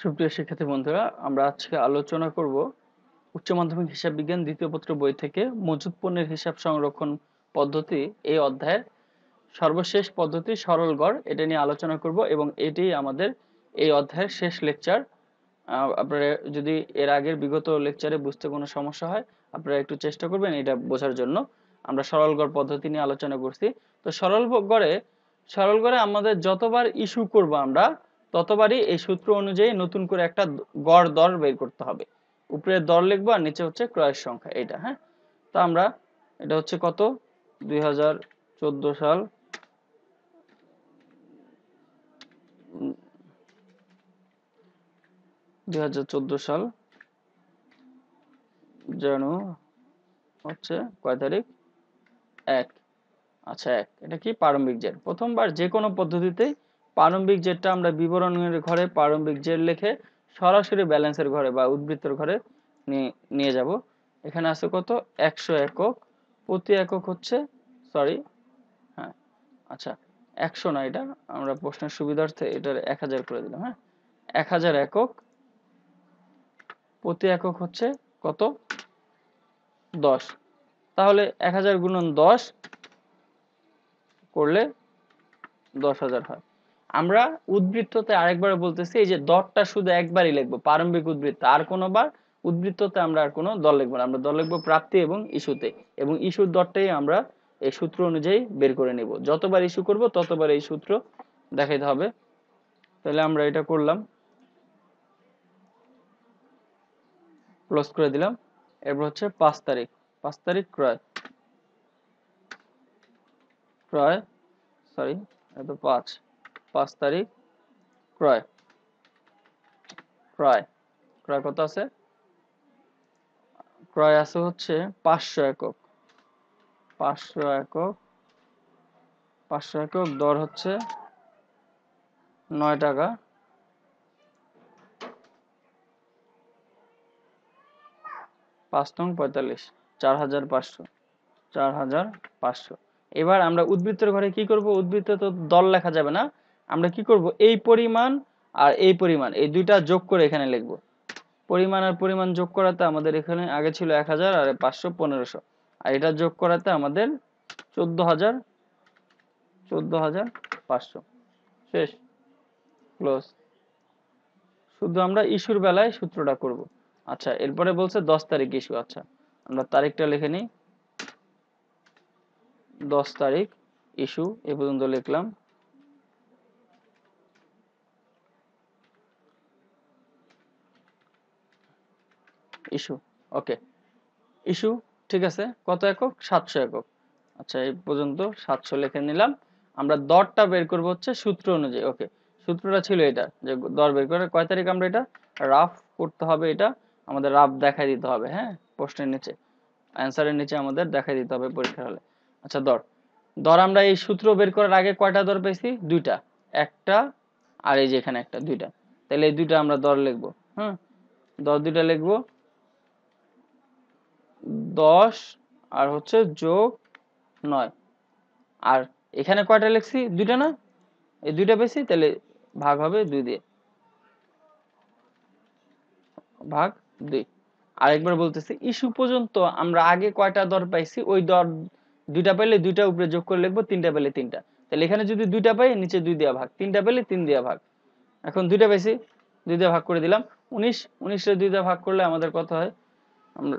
সুপ্রিয় শিক্ষার্থী বন্ধুরা, আমরা আজকে আলোচনা করব উচ্চ মাধ্যমিক হিসাব বিজ্ঞান দ্বিতীয় পত্র বই থেকে মজুদ পণ্যের হিসাব সংরক্ষণ পদ্ধতি এই অধ্যায়ের সর্বশেষ পদ্ধতি সরল গড়, এটা নিয়ে আলোচনা করব এবং এটি আমাদের এই অধ্যায়ের শেষ লেকচার। আপনারা যদি এর আগের বিগত লেকচারে বুঝতে কোনো সমস্যা হয়, আপনারা একটু চেষ্টা করবেন এটা বোঝার জন্য। আমরা সরল গড় পদ্ধতি নিয়ে আলোচনা করছি। তো সরল গড়ে সরল গড়ে আমাদের যতবার ইস্যু করব আমরা ততবারই এই সূত্র অনুযায়ী নতুন করে একটা গড় দর বের করতে হবে। উপরে দর লিখব আর নিচে হচ্ছে ক্রয়ের সংখ্যা এটা হ্যাঁ? তো আমরা, এটা হচ্ছে কত? দুই হাজার চোদ্দ সাল। দুই হাজার চোদ্দ সাল যেন হচ্ছে কয় তারিখ? এক। আচ্ছা এক। এটা কি? প্রারম্ভিক জের প্রথমবার যে কোনো পদ্ধতিতেই প্রারম্ভিক জেরটা আমরা বিবরণের ঘরে প্রারম্ভিক জের লিখে সরাসরি ব্যালেন্সের ঘরে বা উদ্বৃত্তের ঘরে নিয়ে যাব। এখানে আছে কত? একশো একক। প্রতি একক হচ্ছে সরি হ্যাঁ আচ্ছা একশো না এটা, আমরা প্রশ্নের সুবিধার্থে এটার এক হাজার করে দিলাম হ্যাঁ? এক হাজার একক, প্রতি একক হচ্ছে কত? দশ। তাহলে এক হাজার গুণন দশ করলে দশ হাজার হয়। আমরা উদ্বৃত্ততে আরেকবার বলতেছি, এই যে দরটা শুধু একবারই লিখব, প্রারম্ভিক উদ্বৃত্ত, আর কোনোবার উদ্বৃত্ততে আমরা আর কোনো দল লিখব না, আমরা দল লিখব প্রাপ্তি এবং ইস্যুতে, এবং ইস্যুর দরটাই আমরা এই সূত্র অনুযায়ী বের করে নেব। যতবার ইস্যু করব ততবার এই সূত্র দেখাইতে হবে। তাহলে আমরা এটা করলাম। ক্লোজ করে দিলাম। এরপর হচ্ছে পাঁচ তারিখ। পাঁচ তারিখ ক্রয়। ক্রয়, সরি, এত পাঁচ। পাঁচ তারিখ, ক্রয়। ক্রয়। ক্রয় কত আছে? ক্রয় আছে হচ্ছে পাঁচশো একক। পাঁচশো একক। পাঁচশো একক, দর হচ্ছে নয় টাকা। পাঁচ নং পঁয়তাল্লিশ, চার হাজার পাঁচশো, চার হাজার পাঁচশো। এবার আমরা উদ্বৃত্তের ঘরে কি করব? উদ্বৃত্ত তো দল লেখা যাবে না। আমরা কি করব? এই পরিমাণ আর এই পরিমাণ, এই দুইটা যোগ করে এখানে লিখব। পরিমাণ আর পরিমাণ যোগ করাতে আমাদের এখানে আগে ছিল এক হাজার আর পাঁচশো পনেরোশো। আর এটা যোগ করাতে আমাদের চোদ্দ হাজার চোদ্দ হাজার পাঁচশো। শেষ। ক্লোজ। শুধু আমরা ইস্যুর বেলায় সূত্রটা করব। আচ্ছা এরপরে বলছে দশ তারিখ ইস্যু আচ্ছা। আমরা তারিখটা লিখে নিই। দশ তারিখ ইস্যু, এ পর্যন্ত লিখলাম। ইস্যু ওকে ইস্যু ঠিক আছে? কত একক? সাতশো একক। আচ্ছা এই পর্যন্ত সাতশো লিখে নিলাম। আমরা দরটা বের করব হচ্ছে সূত্র অনুযায়ী। ওকে সূত্রটা ছিল এটা, যে দর বের করে কয় তারিখ আমরা এটা? রাফ করতে হবে এটা, আমাদের রাফ দেখাই দিতে হবে হ্যাঁ? প্রশ্নের নিচে। অ্যান্সারের নিচে আমাদের দেখাই দিতে হবে পরীক্ষার হলে। আচ্ছা দর। দর আমরা এই সূত্র বের করার আগে কয়টা দর পেয়েছি? দুইটা। একটা আর এই যে এখানে একটা, দুইটা। তাহলে এই দুইটা আমরা দর লিখব হ্যাঁ দর দুইটা লিখব দশ আর হচ্ছে যোগ নয়। আর এখানে কয়টা লিখছি? দুইটা না? এই দুইটা বেশি তাহলে ভাগ হবে দুই দিয়ে। ভাগ দুই। আরেকবার বলতেছি, ইস্যু পর্যন্ত আমরা আগে কয়টা দর পাইছি, ওই দর দুইটা পাইলে দুইটা উপরে যোগ করে লিখব, তিনটা পেলে তিনটা। তাহলে এখানে যদি দুইটা পাই, নিচে দুই দেওয়া ভাগ, তিনটা পেলে তিন দেওয়া ভাগ। এখন দুইটা পাইছি দুই দিয়ে ভাগ করে দিলাম। উনিশ, উনিশে দুই দিয়ে ভাগ করলে আমাদের কত হয়? আমরা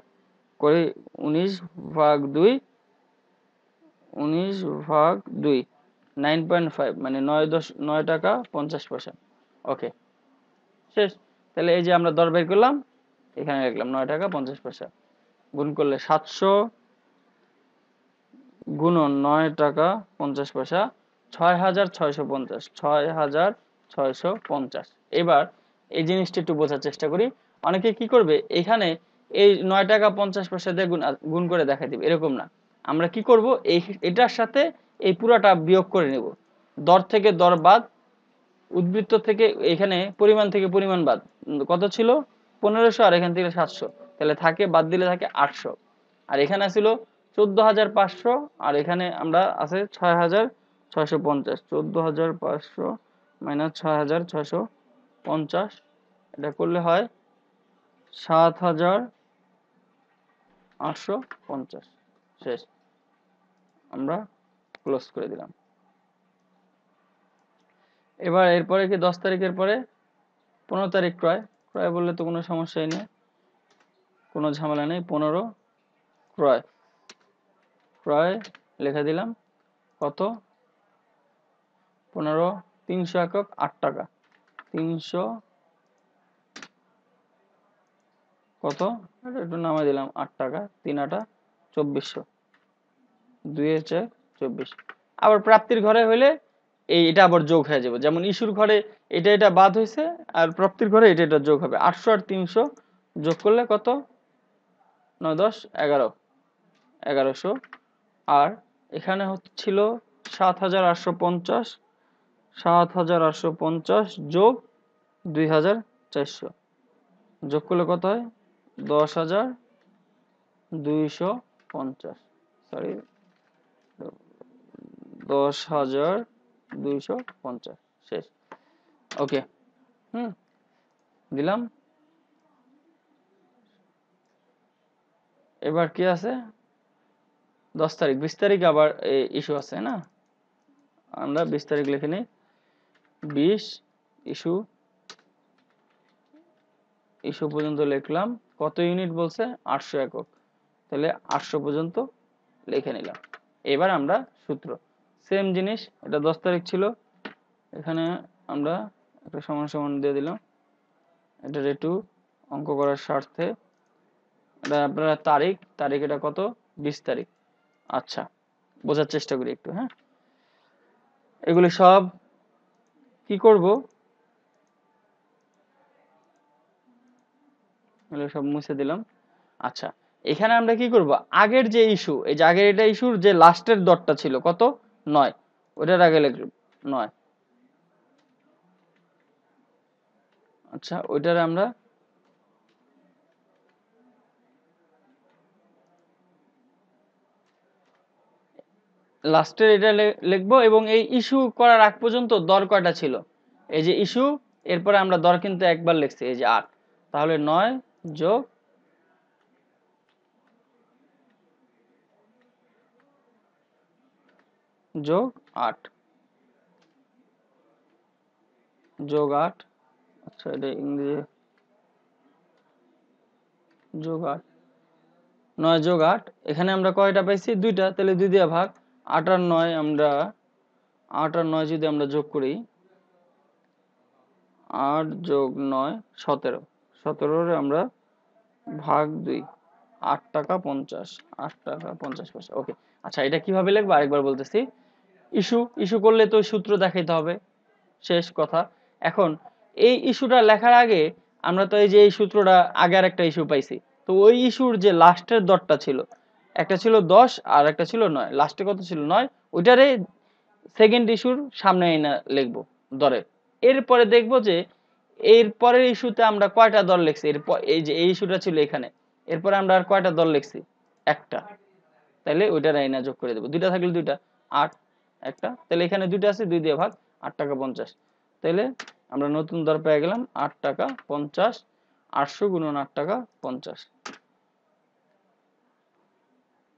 করি উনিশ ভাগ দুই, উনিশ ভাগ দুই নাইন পয়েন্ট ফাইভ মানে নয় দশ, নয় টাকা পঞ্চাশ পয়সা। ওকে শেষ। তাহলে এই যে আমরা দর বের করলাম, এখানে লিখলাম নয় টাকা পঞ্চাশ পয়সা। গুণ করলে সাতশো গুণন নয় টাকা পঞ্চাশ পয়সা, ছয় হাজার ছয়শো পঞ্চাশ, ছয় হাজার ছয়শো পঞ্চাশ। এবার এই জিনিসটা একটু বোঝার চেষ্টা করি। অনেকে কি করবে, এখানে এই নয় টাকা পঞ্চাশ পয়সা দিয়ে গুণ গুণ করে দেখা দিবে। এরকম না। আমরা কি করব? এই, এটার সাথে এই পুরাটা বিয়োগ করে নেব। দর থেকে দর বাদ, উদ্বৃত্ত থেকে এখানে পরিমাণ থেকে পরিমাণ বাদ। কত ছিল? পনেরোশো আর এখান থেকে সাতশো। তাহলে থাকে, বাদ দিলে থাকে আটশো। আর এখানে ছিল চোদ্দ হাজার পাঁচশো আর এখানে আমরা আছে ছয় হাজার ছয়শো পঞ্চাশ। চোদ্দ হাজার পাঁচশো মাইনাস ছয় হাজার ছয়শো পঞ্চাশ। এটা করলে হয় সাত হাজার আটশো পঞ্চাশ। শেষ। আমরা ক্লোজ করে দিলাম। এবার এরপরে কি দশ তারিখের পরে? পনেরো তারিখ ক্রয়। ক্রয় বললে তো কোনো সমস্যাই নেই। কোনো ঝামেলা নেই। পনেরো ক্রয়। ক্রয় লিখে দিলাম। কত? পনেরো তিনশো একক আট টাকা। তিনশো কত? একটু নামে দিলাম, আট টাকা, তিন আটা, চব্বিশশো। দুই চার, চব্বিশ। আবার প্রাপ্তির ঘরে হইলে এই, এটা আবার যোগ হয়ে যাবে। যেমন ইস্যুর ঘরে এটা এটা বাদ হয়েছে আর প্রাপ্তির ঘরে এটা এটা যোগ হবে। আটশো আর তিনশো যোগ করলে কত? নয়, দশ, এগারো। এগারোশো। আর এখানে হচ্ছিল সাত হাজার আটশো পঞ্চাশ। সাত হাজার আটশো পঞ্চাশ যোগ দুই হাজার চারশো। যোগ করলে কত হয়? দশ হাজার দুইশো পঞ্চাশ। সরি দশ হাজার দুইশো পঞ্চাশ। শেষ। ওকে হুম। দিলাম। এবার কি আছে? দশ তারিখ। বিশ তারিখ আবার ইস্যু আছে না? আমরা বিশ তারিখ লিখে নিই। বিশ ইস্যু ইস্যু পর্যন্ত লিখলাম। কত ইউনিট বলছে? আটশো একক। তাহলে আটশো পর্যন্ত লিখে নিলাম। এবার আমরা সূত্র। সেম জিনিস, এটা দশ তারিখ ছিল। এখানে আমরা একটা সমান সমান দিয়ে দিলাম। এটা রেটু অঙ্ক করার স্বার্থে। এটা আপনারা তারিখ তারিখ এটা কত? বিশ তারিখ। আচ্ছা বোঝার চেষ্টা করি একটু হ্যাঁ? এগুলি সব কি করব? এগুলো সব মুছে দিলাম। আচ্ছা এখানে আমরা কি করব? আগের যে ইস্যু এই যে আগের এটা ইস্যুর যে লাস্টের দরটা ছিল, কত? নয়। ওটার আগে লিখব নয়। আচ্ছা ওইটার আমরা লাস্টের এটা লিখব এবং এই ইস্যু করার আগ পর্যন্ত দর কয়টা ছিল? এই যে ইস্যু এরপরে আমরা দর কিন্তু একবার লিখছি, এই যে আট। তাহলে নয় যোগ যোগ আট যোগ আট আচ্ছা এটা ইংরেজি যোগ আট নয় যোগ আট এখানে আমরা কয়টা পাইছি? দুইটা। তাহলে দুই দিয়ে ভাগ। আট আর নয় আমরা আট আর নয় যদি আমরা যোগ করি, আট যোগ নয়, সতেরো। সতেরোর আমরা ভাগ দুই, আট টাকা পঞ্চাশ, আট টাকা পঞ্চাশ পয়সা ওকে আচ্ছা এটা কীভাবে লিখব? আরেকবার বলতেছি। ইস্যু ইস্যু করলে তো সূত্র দেখাইতে হবে। শেষ কথা। এখন, এই ইস্যুটা লেখার আগে আমরা তো এই যে এই সূত্রটা আগে আর একটা ইস্যু পাইছি। তো ওই ইস্যুর যে লাস্টের দরটা ছিল, একটা ছিল দশ আর একটা ছিল নয়। লাস্টে কত ছিল? নয়। ওইটারে সেকেন্ড ইস্যুর সামনে এনে লিখব দরে এরপরে দেখব যে এর পরের ইস্যুতে আমরা কয়টা দল লিখছি? এরপর এই যে, এই ইস্যুটা ছিল এখানে। এরপরে আমরা আর কয়টা দল লিখছি? একটা। তাহলে ওইটার আইনা যোগ করে দেবো। দুইটা থাকলে দুইটা। আট, একটা। তাহলে এখানে দুইটা আছে, দুই দিয়ে ভাগ, আট টাকা পঞ্চাশ। তাহলে আমরা নতুন দর পেয়ে গেলাম, আট টাকা পঞ্চাশ, আটশো গুণন আট টাকা পঞ্চাশ।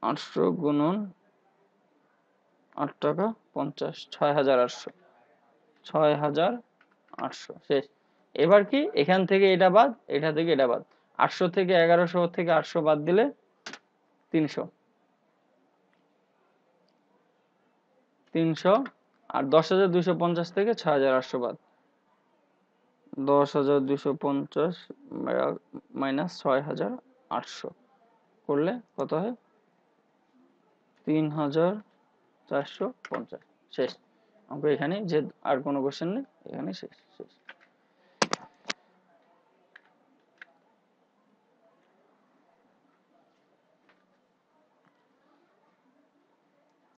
আটশো গুণন আট টাকা পঞ্চাশ, ছয় হাজার আটশো। ছয় হাজার আটশো। শেষ। এবার কি? এখান থেকে এটা বাদ, এটা থেকে এটা বাদ। আটশো থেকে এগারোশো থেকে আটশো বাদ দিলে তিনশো। তিনশো আর দশ হাজার দুশো পঞ্চাশ থেকে ছয় হাজার আটশো বাদ। দশ হাজার দুশো পঞ্চাশ মাইনাস ছয় হাজার আটশো করলে কত হয়? তিন হাজার চারশো পঞ্চাশ। শেষ। অঙ্ক এখানে যে আর কোনো কোশ্চেন নেই, এখানে শেষ শেষ।